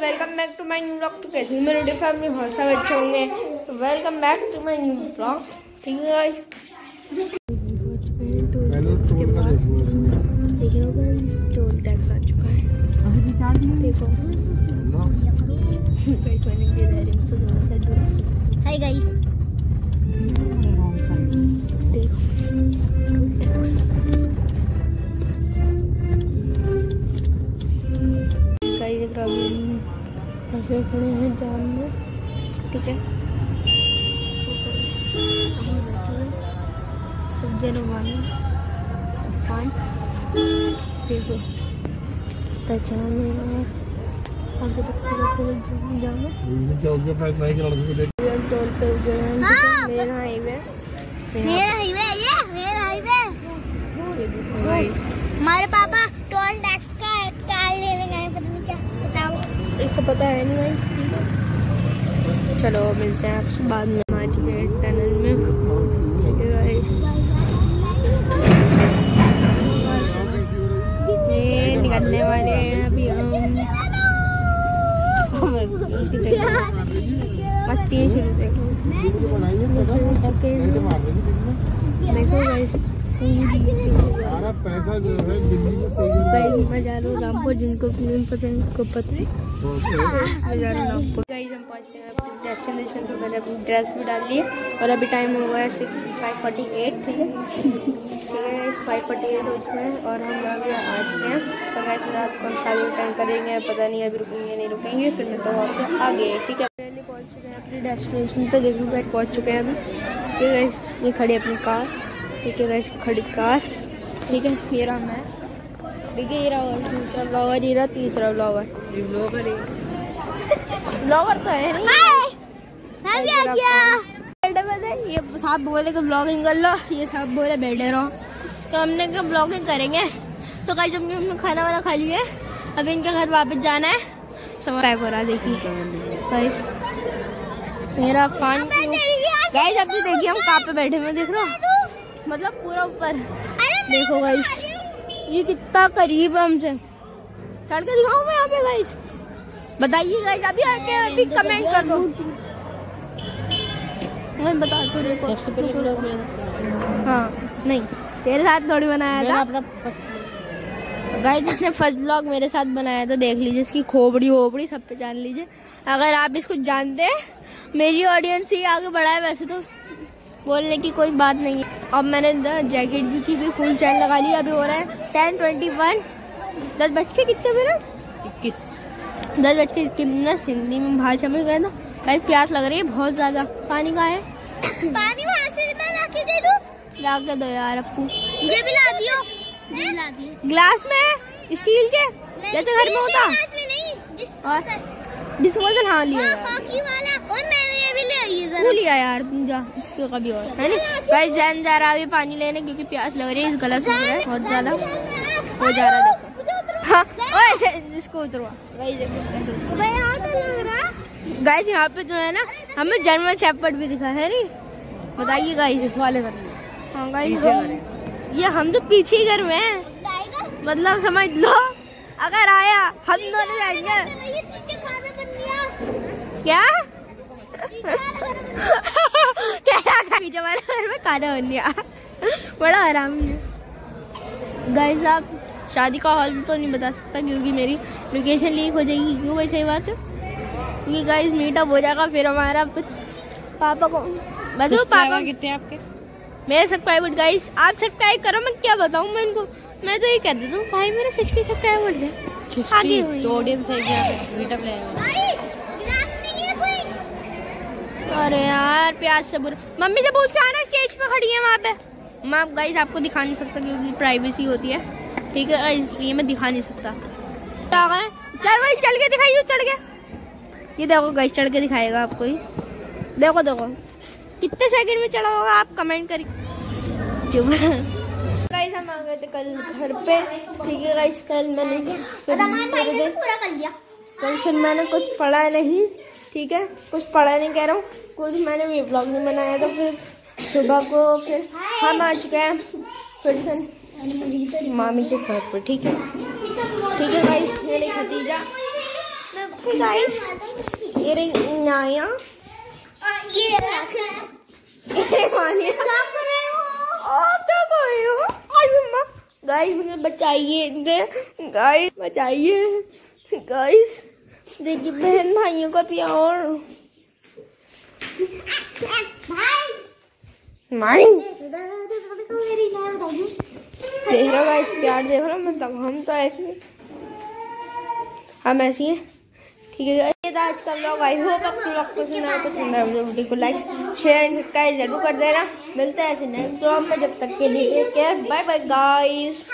Welcome back to my new blog तो कैसे मेरे वीडियो फैमिली बहुत सारे अच्छे होंगे। तो welcome back to my new blog ठीक है गाइस देख गाइस टोल टैक्स आ चुका है। देखो। हाय गाइस गाइस फंसे पड़े हैं जाम में। ठीक है। पान देखो। तो जाम आगे तक पूरा पूरा जाम है। टोल पे रुके हुए हैं मेन हाईवे मेरा हाईवे ये मेरा हाईवे हमारे पता है नहीं गाइस चलो मिलते हैं आपसे बाद में हम आ चुके हैं टनल में निकलने वाले हैं अभी हम। मस्ती शुरू हैं देखो पैसा जो है दिल्ली में गाइस मैं जा रहा हूँ रामपुर, जिनको फ़िल्म पसंद को पता है। मैं जा रहा हूँ रामपुर। गाइस, हम पहुँचते हैं अपने डेस्टिनेशन पे। मैंने अपनी ड्रेस भी डाल ली और अभी टाइम हो गया है फाइव फोर्टी एट ठीक है? फाइव फोर्टी एट हो चुके हैं और हम अभी आ चुके हैं। तो वैसे रात को हम टाइम करेंगे। पता नहीं अभी रुकेंगे नहीं रुकेंगे, फिर मैं तो आपसे आगे। ठीक है? पहले पहुँच चुके हैं अपनी डेस्टिनेशन पे। देखो गाइस पहुँच चुके हैं अभी ठीक है ये खड़ी अपनी कार ठीक है गाइस खड़ी कार ठीक है, ये रहा मैं। है ये रहा दूसरा ब्लॉगर ये रहा तीसरा ब्लॉगर ब्लॉगर ब्लॉगर तो है नहीं ये साहब बोले कि ब्लॉगिंग कर लो ये साहब बोले बैठे रहो तो हमने कहा ब्लॉगिंग करेंगे तो कहीं जब हमने खाना वाना खा लिया अभी इनके घर वापस जाना है समय पैक हो रहा देखिए मेरा फान गाइस अभी देखिए हम कहाँ पे बैठे हुए देख रहे हो मतलब पूरा ऊपर. देखो गाइस ये कितना करीब है हमसे। चढ़ के दिखाऊँ मैं यहाँ पे गाइस बताइए गाइस अभी आके अभी कमेंट कर दो। मैं बता दो रुको हाँ नहीं तेरे साथ थोड़ी बनाया था। गाइस ने फ़र्स्ट ब्लॉग मेरे साथ बनाया था देख लीजिए इसकी खोपड़ी वोपड़ी सब पे जान लीजिए। अगर आप इसको जानते हैं मेरी ऑडियंस ही आगे बढ़ा है वैसे तो। बोलने की कोई बात नहीं है। अब मैंने जैकेट भी की भी फुल चैन लगा ली अभी हो रहा है टेन ट्वेंटी वन दस बज के कितने मिनट इक्कीस। दस बज के इक्कीस हिंदी में भाषा में गए ना भाई प्यास लग रही है बहुत ज़्यादा। पानी का है? पानी वहाँ से मैं लाके दे दूँ? ला के दो यार अपू ये भी ला दियो। ये ला दियो। ग्लास में स्टील के? जैसे घर में होता। ग्लास में नहीं जिस और डिस्पोजल हाँ लिया हाँ, यार। हॉकी वाला और मैंने ये भी ले आई है लिया यार तुम जा इसके कभी और। है ना? गाइस जैन जा रहा है अभी पानी लेने क्योंकि प्यास लग रही है इस गला सूख रहा है बहुत ज़्यादा। हो जा रहा है देखो। हाँ ओए इसको उतरवा। गाइस। भाई यहाँ तो लग रहा गाइस यहाँ पे जो है ना हमें जर्मन शेपर्ड भी दिखा है नहीं? बताइए गाइस इस वाले घर में हाँ गाइस ये हम तो पीछे ही घर में हैं। मतलब समझ लो। अगर आया हम दोनों जाएँगे। ये पीछे खाना बन गया। क्या? घर में खाना बन गया बड़ा आराम है गाइस आप शादी का हॉल तो नहीं बता सकता क्योंकि मेरी लोकेशन लीक हो जाएगी। क्यों भाई सही बात है? क्योंकि गाइस मीटअप हो जाएगा फिर हमारा पापा को। वैसे वो पापा कितने आपके? मेरे सब्सक्राइबर गाइस आप सब्सक्राइब करो मैं क्या बताऊँ मैं इनको? मैं तो ये कह देता हूँ भाई मेरे सिक्सटी सब्सक्राइबर है। आगे है। ऑडियंस है मीटअप ले भाई गिलास नहीं है कोई अरे यार प्याज से बुरा। मम्मी से पूछ के आना स्टेज पे खड़ी है वहाँ पे। मैं आप गाइस आपको दिखा नहीं सकता क्योंकि प्राइवेसी होती है। ठीक है इसलिए मैं दिखा नहीं सकता। चल भाई चल के दिखाइए चढ़ के। ये देखो गाइस चढ़ के दिखाएगा आपको ही। देखो देखो। कितने सेकंड में चढ़ा होगा आप कमेंट करिए। चुप। गाइस हम आ गए थे कल घर पे। ठीक है गाइस कल मैंने पूरे पूरा कर कल फिर मैंने कुछ पढ़ा नहीं। ठीक है? कुछ पढ़ा नहीं कह रहा हूँ। कुछ मैंने भी ब्लॉग नहीं बनाया था फिर सुबह को फिर हम आ चुके हैं। फिर से मामी के घर पर, ठीक है? ठीक है ये रही खतीजा गाइस ये रही नाया। ओ तो गाइस मुझे बचाइए गाइस बचाइए। गाइस देखिए बहन भाइयों का प्यार। देख रहा गाइस प्यार देख रहा मतलब हम तो ऐसे हम ऐसे ही ठीक है ये था आज का ब्लॉग आई होप आपको ब्लॉग पसंद आया पसंद आया तो वीडियो को लाइक शेयर एंड सब्सक्राइब ज़रूर कर देना। मिलते हैं ऐसे नेक्स्ट ब्लॉग में जब तक के लिए take care bye bye guys